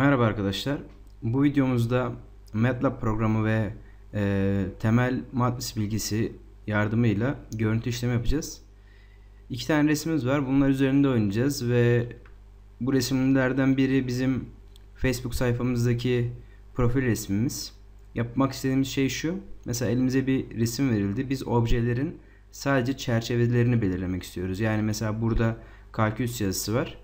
Merhaba arkadaşlar. Bu videomuzda MATLAB programı ve e, temel matris bilgisi yardımıyla görüntü işlemi yapacağız. İki tane resmimiz var. Bunlar üzerinde oynayacağız ve bu resimlerden biri bizim Facebook sayfamızdaki profil resmimiz. Yapmak istediğimiz şey şu. Mesela elimize bir resim verildi. Biz objelerin sadece çerçevelerini belirlemek istiyoruz. Yani mesela burada kalkülüs yazısı var.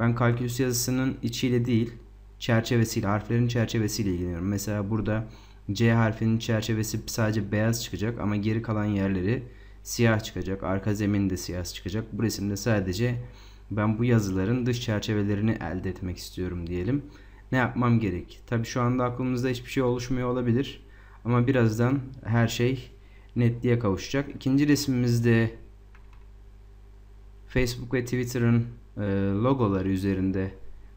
Ben kalkülüs yazısının içiyle değil, çerçevesiyle, harflerin çerçevesiyle ilgileniyorum. Mesela burada C harfinin çerçevesi sadece beyaz çıkacak ama geri kalan yerleri siyah çıkacak. Arka zemin de siyah çıkacak. Bu resimde sadece ben bu yazıların dış çerçevelerini elde etmek istiyorum diyelim. Ne yapmam gerek? Tabi şu anda aklımızda hiçbir şey oluşmuyor olabilir. Ama birazdan her şey netliğe kavuşacak. İkinci resimimizde Facebook ve Twitter'ın e, logoları üzerinde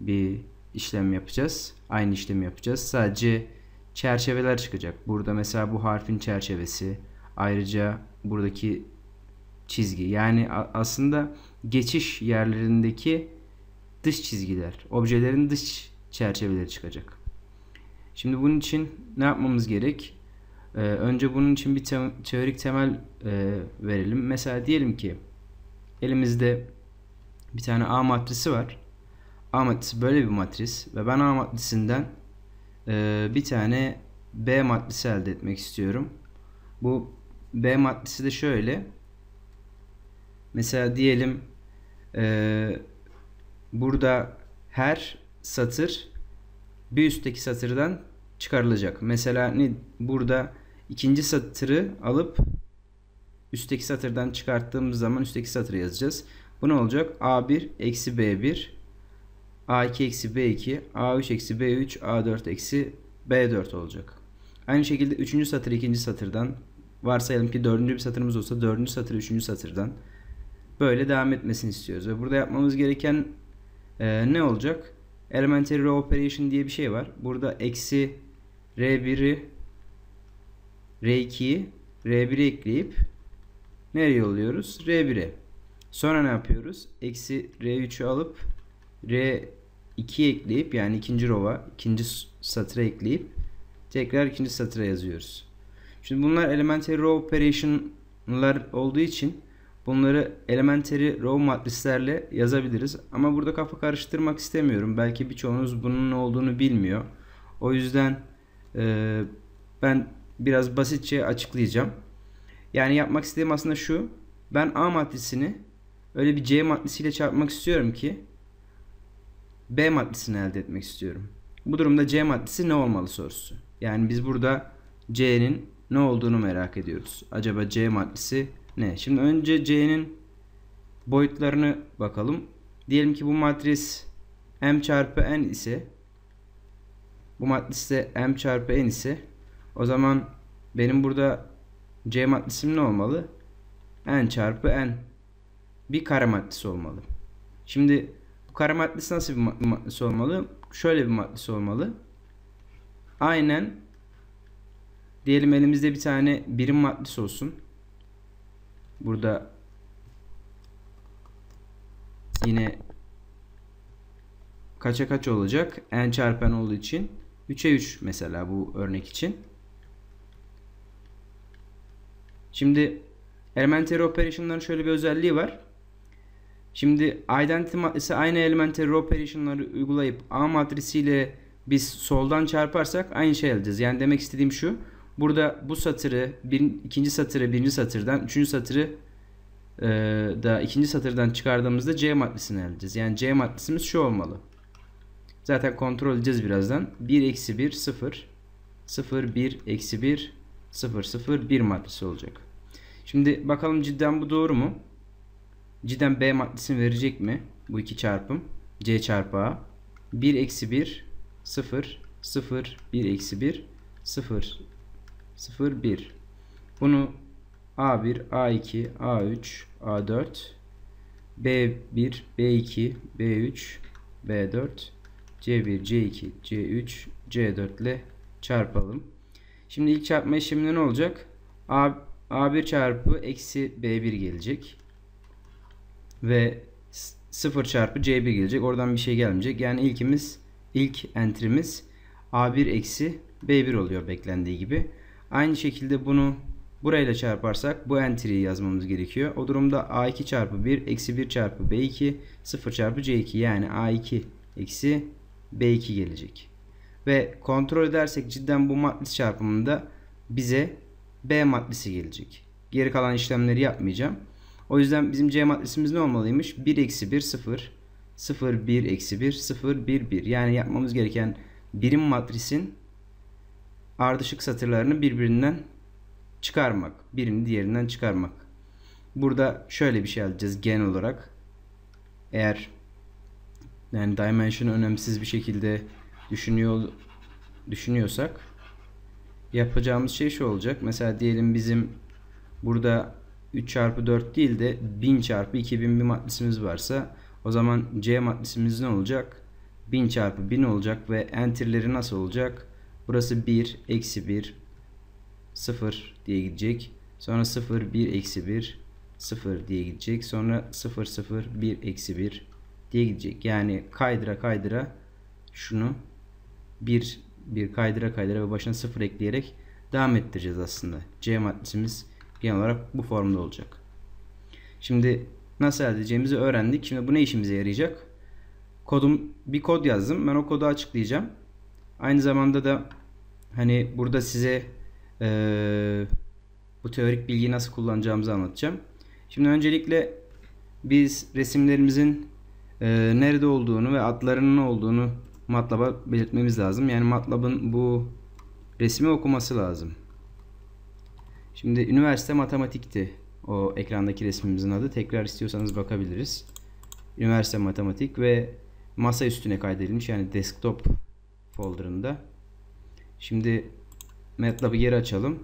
bir işlem yapacağız. Aynı işlemi yapacağız. Sadece çerçeveler çıkacak. Burada mesela bu harfin çerçevesi. Ayrıca buradaki çizgi. Yani aslında geçiş yerlerindeki dış çizgiler. Objelerin dış çerçeveleri çıkacak. Şimdi bunun için ne yapmamız gerek? Ee, önce bunun için bir te teorik temel e, verelim. Mesela diyelim ki elimizde bir tane A matrisi var. A matrisi böyle bir matris ve ben A matrisinden e, bir tane B matrisi elde etmek istiyorum. Bu B matrisi de şöyle. Mesela diyelim e, burada her satır bir üstteki satırdan çıkarılacak. Mesela ne burada ikinci satırı alıp üstteki satırdan çıkarttığımız zaman üstteki satırı yazacağız. Bu ne olacak? A1 eksi B1 A2 eksi B2 A3 eksi B3 A4 eksi B4 olacak. Aynı şekilde üçüncü satır ikinci satırdan varsayalım ki dördüncü bir satırımız olsa dördüncü satır üçüncü satırdan böyle devam etmesini istiyoruz. Ve burada yapmamız gereken e, ne olacak? Elementary row operation diye bir şey var. Burada eksi R1'i R2'yi R1'i ekleyip nereye yolluyoruz? R1'e. Sonra ne yapıyoruz? Eksi R3'ü alıp R2 ekleyip yani ikinci rova ikinci satıra ekleyip tekrar ikinci satıra yazıyoruz. Şimdi bunlar elementary row operation'lar olduğu için bunları elementary row matrislerle yazabiliriz. Ama burada kafa karıştırmak istemiyorum. Belki birçoğunuz bunun ne olduğunu bilmiyor. O yüzden e, ben biraz basitçe açıklayacağım. Yani yapmak istediğim aslında şu. Ben A matrisini öyle bir C matrisiyle çarpmak istiyorum ki B matrisini elde etmek istiyorum. Bu durumda C matrisi ne olmalı sorusu. Yani biz burada C'nin ne olduğunu merak ediyoruz. Acaba C matrisi ne? Şimdi önce C'nin boyutlarını bakalım. Diyelim ki bu matris M çarpı N ise bu matriste M çarpı N ise o zaman benim burada C matrisim ne olmalı? N çarpı N bir kare matrisi olmalı. Şimdi bu kare matrisi nasıl bir matrisi olmalı? Şöyle bir matrisi olmalı. Aynen diyelim elimizde bir tane birim matris olsun. Burada yine kaça kaç olacak? n çarpı n olduğu için 3'e 3 mesela bu örnek için. Şimdi elementary operation'ların şöyle bir özelliği var. Şimdi identity matrisi aynı elementary operation'ları uygulayıp A matrisiyle biz soldan çarparsak aynı şey alacağız. Yani demek istediğim şu. Burada bu satırı, bir, ikinci satırı birinci satırdan, üçüncü satırı e, da ikinci satırdan çıkardığımızda C matrisini edeceğiz. Yani C matrisimiz şu olmalı. Zaten kontrol edeceğiz birazdan. 1 eksi 1 0 0 1 eksi 1 0 0 1 matrisi olacak. Şimdi bakalım cidden bu doğru mu? Cidden B matrisini verecek mi? Bu iki çarpım. C çarpı A. 1 eksi 1 0 0 1 eksi 1 0 0 1 bunu A1 A2 A3 A4 B1 B2 B3 B4 C1 C2 C3 C4 ile çarpalım. Şimdi ilk çarpma işleminde ne olacak? A, A1 çarpı eksi B1 gelecek. Ve 0 çarpı C1 gelecek. Oradan bir şey gelmeyecek. Yani ilkimiz ilk entry'miz A1 eksi B1 oluyor beklendiği gibi. Aynı şekilde bunu burayla çarparsak bu entry'yi yazmamız gerekiyor. O durumda A2 çarpı 1 eksi 1 çarpı B2 0 çarpı C2 yani A2 eksi B2 gelecek. Ve kontrol edersek cidden bu matris çarpımında bize B matrisi gelecek. Geri kalan işlemleri yapmayacağım. O yüzden bizim C matrisimiz ne olmalıymış? 1 eksi 1 0 0 1 eksi 1 0 1 1 yani yapmamız gereken birim matrisin ardışık satırlarını birbirinden çıkarmak. Birini diğerinden çıkarmak. Burada şöyle bir şey alacağız genel olarak. Eğer yani dimension önemsiz bir şekilde düşünüyor düşünüyorsak yapacağımız şey şu olacak. Mesela diyelim bizim burada 3 çarpı 4 değil de 1000 çarpı 2000 bir matrisimiz varsa o zaman C matrisimiz ne olacak? 1000 çarpı 1000 olacak ve enterleri nasıl olacak? Burası 1, eksi 1, 0 diye gidecek. Sonra 0, 1, eksi 1, 0 diye gidecek. Sonra 0, 0, 1, eksi 1 diye gidecek. Yani kaydıra kaydıra şunu 1, 1 kaydıra kaydıra ve başına 0 ekleyerek devam ettireceğiz aslında. C matrisimiz genel olarak bu formda olacak. Şimdi nasıl elde edeceğimizi öğrendik. Şimdi bu ne işimize yarayacak? Kodum bir kod yazdım. Ben o kodu açıklayacağım. Aynı zamanda da hani burada size ee, bu teorik bilgiyi nasıl kullanacağımızı anlatacağım. Şimdi öncelikle biz resimlerimizin e, nerede olduğunu ve adlarının ne olduğunu MATLAB'a belirtmemiz lazım. Yani MATLAB'ın bu resmi okuması lazım. Şimdi üniversite matematikti o ekrandaki resmimizin adı. Tekrar istiyorsanız bakabiliriz. Üniversite matematik ve masa üstüne kaydedilmiş yani desktop folderında. Şimdi MATLAB'ı geri açalım.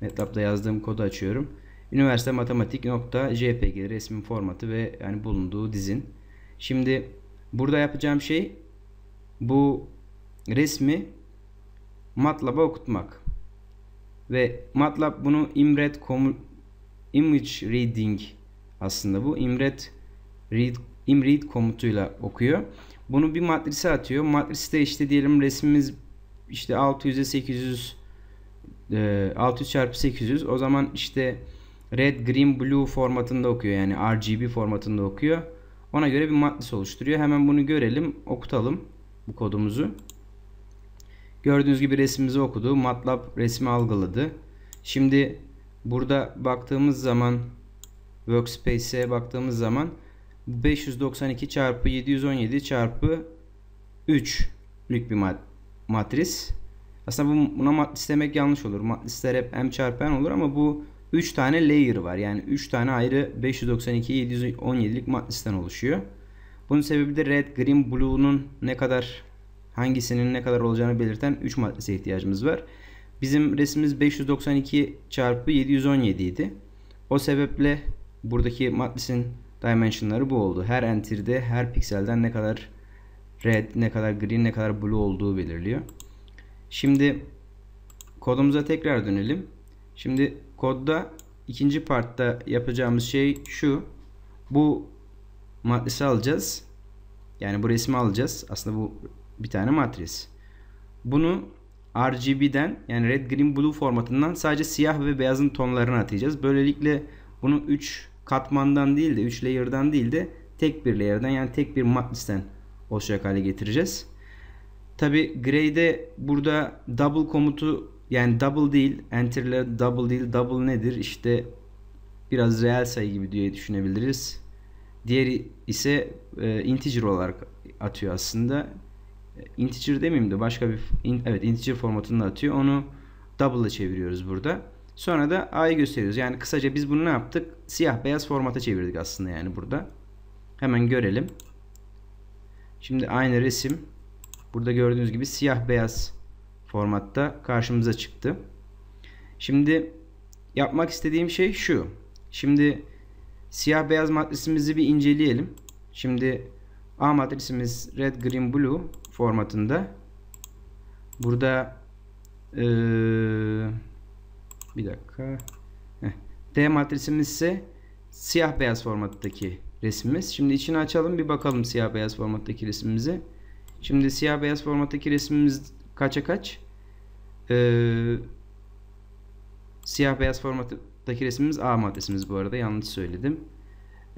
MATLAB'da yazdığım kodu açıyorum. Üniversite matematik nokta JPG resmin formatı ve yani bulunduğu dizin. Şimdi burada yapacağım şey bu resmi MATLAB'a okutmak. Ve MATLAB bunu imred image reading aslında bu imred read imread komutuyla okuyor. Bunu bir matrise atıyor. Matriste işte diyelim resmimiz işte 600'e 800 600 çarpı 800 o zaman işte red green blue formatında okuyor yani RGB formatında okuyor. Ona göre bir matris oluşturuyor. Hemen bunu görelim, okutalım bu kodumuzu. Gördüğünüz gibi resmimizi okudu. MATLAB resmi algıladı. Şimdi burada baktığımız zaman Workspace'e baktığımız zaman 592 çarpı 717 çarpı 3'lük bir matris. Aslında bu, buna matris demek yanlış olur. Matrisler hep m çarpı n olur ama bu 3 tane layer var. Yani 3 tane ayrı 592 717'lik matristen oluşuyor. Bunun sebebi de red, green, blue'nun ne kadar hangisinin ne kadar olacağını belirten 3 matrise ihtiyacımız var. Bizim resmimiz 592 çarpı 717 idi. O sebeple buradaki matrisin dimensionları bu oldu. Her enter'de her pikselden ne kadar red, ne kadar green, ne kadar blue olduğu belirliyor. Şimdi kodumuza tekrar dönelim. Şimdi kodda ikinci partta yapacağımız şey şu. Bu matrisi alacağız. Yani bu resmi alacağız. Aslında bu bir tane matris. Bunu RGB'den yani red, green, blue formatından sadece siyah ve beyazın tonlarını atacağız. Böylelikle bunu 3 katmandan değil de 3 layer'dan değil de tek bir layer'dan yani tek bir matristen oluşacak hale getireceğiz. Tabi gray'de burada double komutu yani double değil enter'ler double değil double nedir işte biraz reel sayı gibi diye düşünebiliriz. Diğeri ise e, integer olarak atıyor aslında. İnteger demeyeyim de başka bir in, evet integer formatında atıyor. Onu double'a çeviriyoruz burada. Sonra da a'yı gösteriyoruz. Yani kısaca biz bunu ne yaptık? Siyah beyaz formata çevirdik aslında yani burada. Hemen görelim. Şimdi aynı resim burada gördüğünüz gibi siyah beyaz formatta karşımıza çıktı. Şimdi yapmak istediğim şey şu. Şimdi siyah beyaz matrisimizi bir inceleyelim. Şimdi A matrisimiz red green blue formatında. Burada ee, bir dakika. Heh. D matrisimiz ise siyah beyaz formattaki resmimiz. Şimdi içini açalım bir bakalım siyah beyaz formattaki resmimize. Şimdi siyah beyaz formattaki resmimiz kaça kaç? Ee, siyah beyaz formattaki resmimiz A matrisimiz bu arada yanlış söyledim.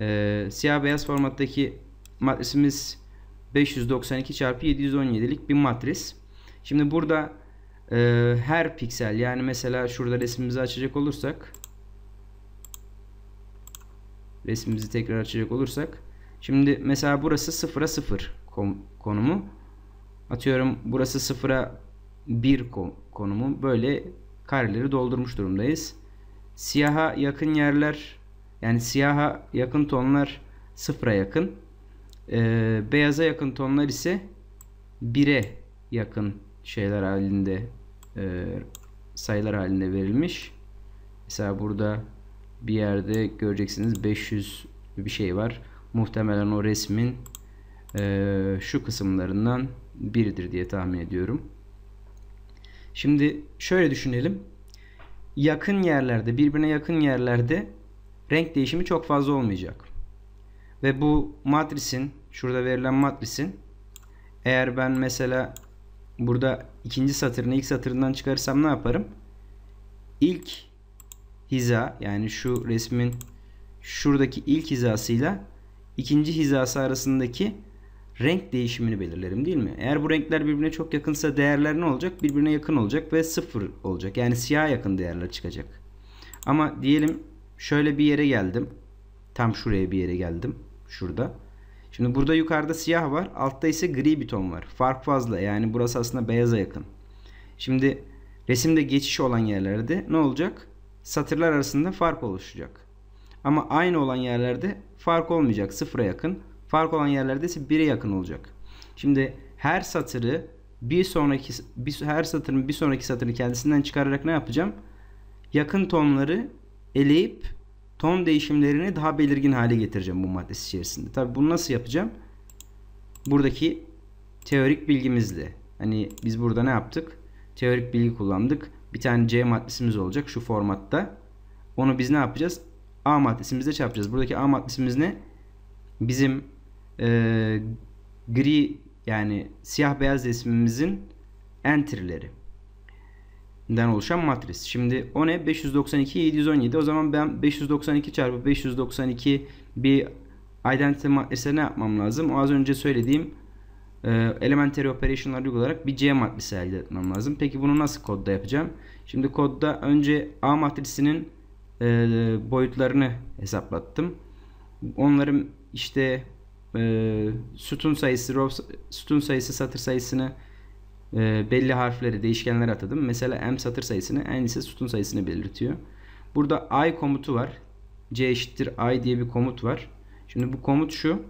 Ee, siyah beyaz formattaki matrisimiz 592 çarpı 717'lik bir matris. Şimdi burada e, her piksel yani mesela şurada resmimizi açacak olursak resmimizi tekrar açacak olursak şimdi mesela burası 0'a 0 konumu atıyorum burası 0'a 1 konumu böyle kareleri doldurmuş durumdayız. Siyaha yakın yerler yani siyaha yakın tonlar 0'a yakın. Ee, beyaza yakın tonlar ise 1'e yakın şeyler halinde e, sayılar halinde verilmiş. Mesela burada bir yerde göreceksiniz 500 bir şey var. Muhtemelen o resmin e, şu kısımlarından biridir diye tahmin ediyorum. Şimdi şöyle düşünelim. Yakın yerlerde, birbirine yakın yerlerde renk değişimi çok fazla olmayacak. Ve bu matrisin, şurada verilen matrisin eğer ben mesela burada ikinci satırını ilk satırından çıkarırsam ne yaparım? İlk hiza yani şu resmin şuradaki ilk hizasıyla ikinci hizası arasındaki renk değişimini belirlerim değil mi? Eğer bu renkler birbirine çok yakınsa değerler ne olacak? Birbirine yakın olacak ve sıfır olacak. Yani siyah yakın değerler çıkacak. Ama diyelim şöyle bir yere geldim. Tam şuraya bir yere geldim. Şurada. Şimdi burada yukarıda siyah var. Altta ise gri bir ton var. Fark fazla. Yani burası aslında beyaza yakın. Şimdi resimde geçiş olan yerlerde ne olacak? Satırlar arasında fark oluşacak. Ama aynı olan yerlerde fark olmayacak. Sıfıra yakın. Fark olan yerlerde ise 1'e yakın olacak. Şimdi her satırı bir sonraki bir, her satırın bir sonraki satırı kendisinden çıkararak ne yapacağım? Yakın tonları eleyip ton değişimlerini daha belirgin hale getireceğim bu maddesi içerisinde. Tabi bunu nasıl yapacağım? Buradaki teorik bilgimizle. Hani biz burada ne yaptık? Teorik bilgi kullandık. Bir tane C maddesimiz olacak şu formatta. Onu biz ne yapacağız? A maddesimizle çarpacağız. Buradaki A maddesimiz ne? Bizim e, gri yani siyah beyaz resmimizin entry'leri den oluşan matris. Şimdi o ne? 592 717. O zaman ben 592 çarpı 592 bir identity matrisi ne yapmam lazım? O az önce söylediğim e, elementary operation'lar uygulayarak bir C matrisi elde etmem lazım. Peki bunu nasıl kodda yapacağım? Şimdi kodda önce A matrisinin e, boyutlarını hesaplattım. Onların işte e, sütun sayısı, row, sütun sayısı, satır sayısını e, belli harfleri, değişkenler atadım. Mesela m satır sayısını, n ise sütun sayısını belirtiyor. Burada i komutu var. c eşittir i diye bir komut var. Şimdi bu komut şu.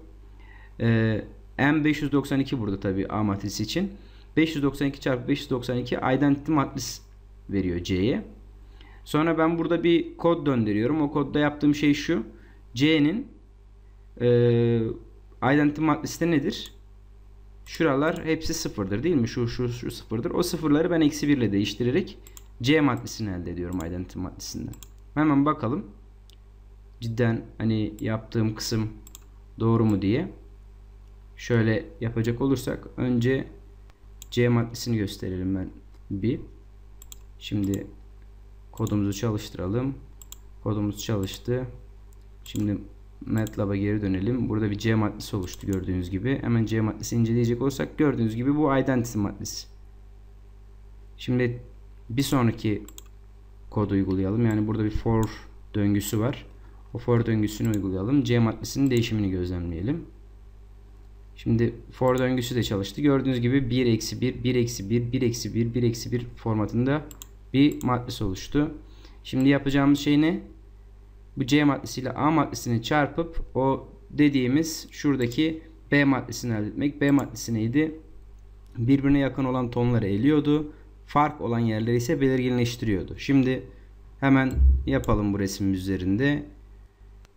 E, m 592 burada tabii a matrisi için. 592 çarpı 592 identity matris veriyor c'ye. Sonra ben burada bir kod döndürüyorum. O kodda yaptığım şey şu. c'nin e, identity matrisi nedir? Şuralar hepsi sıfırdır değil mi? Şu şu şu sıfırdır. O sıfırları ben eksi 1 ile değiştirerek C maddesini elde ediyorum identity maddesinden. Hemen bakalım. Cidden hani yaptığım kısım doğru mu diye. Şöyle yapacak olursak önce C maddesini gösterelim ben bir. Şimdi kodumuzu çalıştıralım. Kodumuz çalıştı. Şimdi MATLAB'a geri dönelim. Burada bir C maddesi oluştu gördüğünüz gibi. Hemen C maddesi inceleyecek olursak gördüğünüz gibi bu identity maddesi. Şimdi bir sonraki kodu uygulayalım. Yani burada bir for döngüsü var. O for döngüsünü uygulayalım. C maddesinin değişimini gözlemleyelim. Şimdi for döngüsü de çalıştı. Gördüğünüz gibi 1 eksi 1, 1 eksi 1, 1 eksi 1, 1 eksi 1 formatında bir maddesi oluştu. Şimdi yapacağımız şey ne? Bu C maddesiyle A maddesini çarpıp o dediğimiz şuradaki B maddesini elde etmek. B maddesi neydi? Birbirine yakın olan tonları eliyordu. Fark olan yerleri ise belirginleştiriyordu. Şimdi hemen yapalım bu resim üzerinde.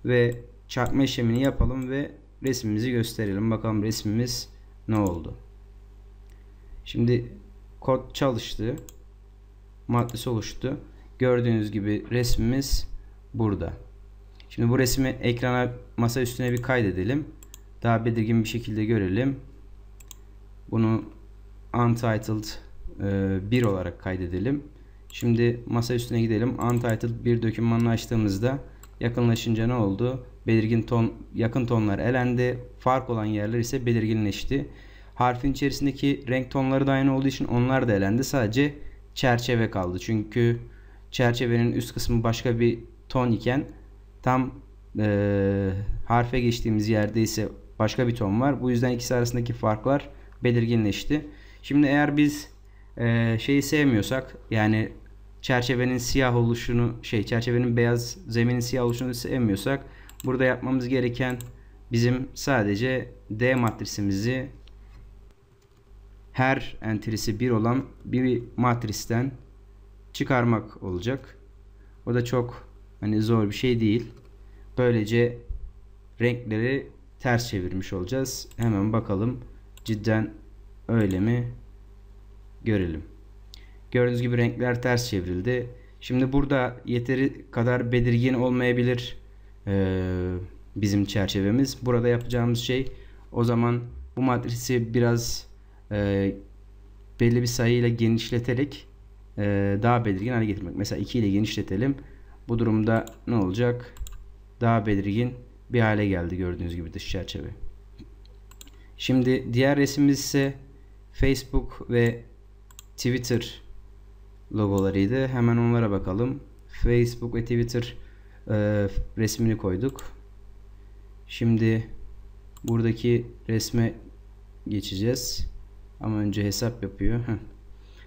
Ve çarpma işlemini yapalım ve resmimizi gösterelim. Bakalım resmimiz ne oldu. Şimdi kod çalıştı. Maddesi oluştu. Gördüğünüz gibi resmimiz burada. Şimdi bu resmi ekrana masa üstüne bir kaydedelim. Daha belirgin bir şekilde görelim. Bunu untitled e, 1 olarak kaydedelim. Şimdi masa üstüne gidelim. Untitled bir dokümanını açtığımızda yakınlaşınca ne oldu? Belirgin ton, yakın tonlar elendi. Fark olan yerler ise belirginleşti. Harfin içerisindeki renk tonları da aynı olduğu için onlar da elendi. Sadece çerçeve kaldı. Çünkü çerçevenin üst kısmı başka bir ton iken tam e, harfe geçtiğimiz yerde ise başka bir ton var. Bu yüzden ikisi arasındaki farklar belirginleşti. Şimdi eğer biz e, şeyi sevmiyorsak yani çerçevenin siyah oluşunu şey çerçevenin beyaz zeminin siyah oluşunu sevmiyorsak burada yapmamız gereken bizim sadece D matrisimizi her entrisi 1 olan bir matristen çıkarmak olacak. O da çok hani zor bir şey değil. Böylece renkleri ters çevirmiş olacağız. Hemen bakalım cidden öyle mi görelim. Gördüğünüz gibi renkler ters çevrildi. Şimdi burada yeteri kadar belirgin olmayabilir ee, bizim çerçevemiz. Burada yapacağımız şey o zaman bu matrisi biraz e, belli bir sayıyla genişleterek e, daha belirgin hale getirmek. Mesela 2 ile genişletelim. Bu durumda ne olacak? Daha belirgin bir hale geldi gördüğünüz gibi dış çerçeve. Şimdi diğer resmimiz ise Facebook ve Twitter logolarıydı. Hemen onlara bakalım. Facebook ve Twitter e, resmini koyduk. Şimdi buradaki resme geçeceğiz. Ama önce hesap yapıyor. Heh.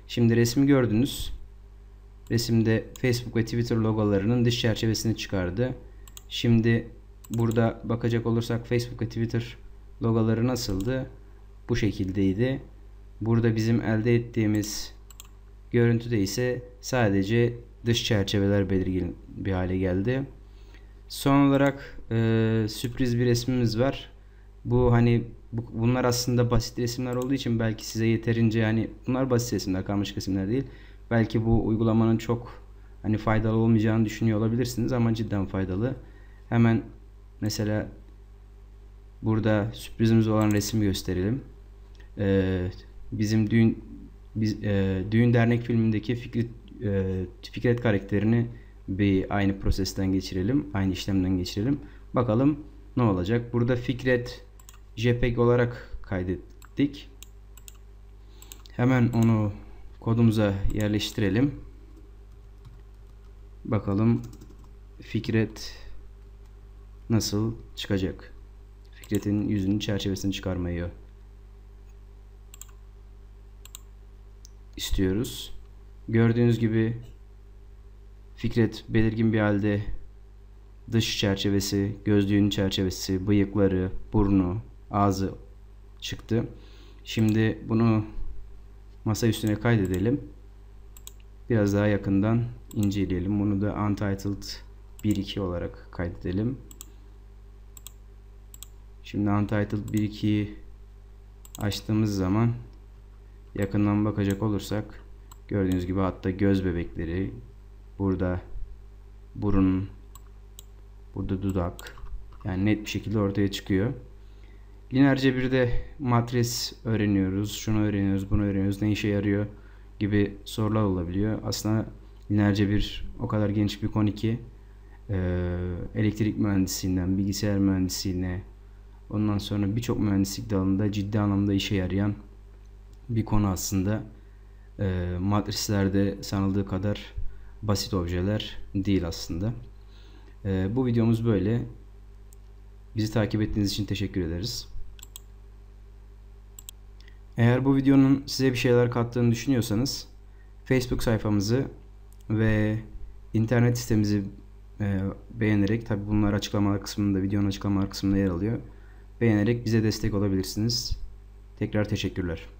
Şimdi resmi gördünüz. Resimde Facebook ve Twitter logolarının dış çerçevesini çıkardı. Şimdi burada bakacak olursak Facebook ve Twitter logoları nasıldı? Bu şekildeydi. Burada bizim elde ettiğimiz görüntüde ise sadece dış çerçeveler belirgin bir hale geldi. Son olarak e, sürpriz bir resmimiz var. Bu hani bu, bunlar aslında basit resimler olduğu için belki size yeterince yani bunlar basit resimler, karmaşık resimler değil. Belki bu uygulamanın çok hani faydalı olmayacağını düşünüyor olabilirsiniz ama cidden faydalı. Hemen mesela burada sürprizimiz olan resmi gösterelim. Ee, bizim düğün biz, e, düğün dernek filmindeki Fikret, e, Fikret karakterini bir aynı prosesten geçirelim. Aynı işlemden geçirelim. Bakalım ne olacak. Burada Fikret JPEG olarak kaydettik. Hemen onu kodumuza yerleştirelim. Bakalım Fikret nasıl çıkacak. Fikret'in yüzünün çerçevesini çıkarmayı istiyoruz. Gördüğünüz gibi Fikret belirgin bir halde dış çerçevesi, gözlüğün çerçevesi, bıyıkları, burnu, ağzı çıktı. Şimdi bunu masa üstüne kaydedelim. Biraz daha yakından inceleyelim. Bunu da untitled 1.2 olarak kaydedelim. Şimdi untitled 1.2'yi açtığımız zaman yakından bakacak olursak gördüğünüz gibi hatta göz bebekleri burada burun burada dudak yani net bir şekilde ortaya çıkıyor. Lineer cebirde matris öğreniyoruz, şunu öğreniyoruz, bunu öğreniyoruz, ne işe yarıyor gibi sorular olabiliyor. Aslında lineer cebir o kadar geniş bir konu ki elektrik mühendisliğinden bilgisayar mühendisliğine ondan sonra birçok mühendislik dalında ciddi anlamda işe yarayan bir konu aslında. E, matrislerde sanıldığı kadar basit objeler değil aslında. E, bu videomuz böyle. Bizi takip ettiğiniz için teşekkür ederiz. Eğer bu videonun size bir şeyler kattığını düşünüyorsanız Facebook sayfamızı ve internet sitemizi e, beğenerek tabi bunlar açıklamalar kısmında videonun açıklamalar kısmında yer alıyor. Beğenerek bize destek olabilirsiniz. Tekrar teşekkürler.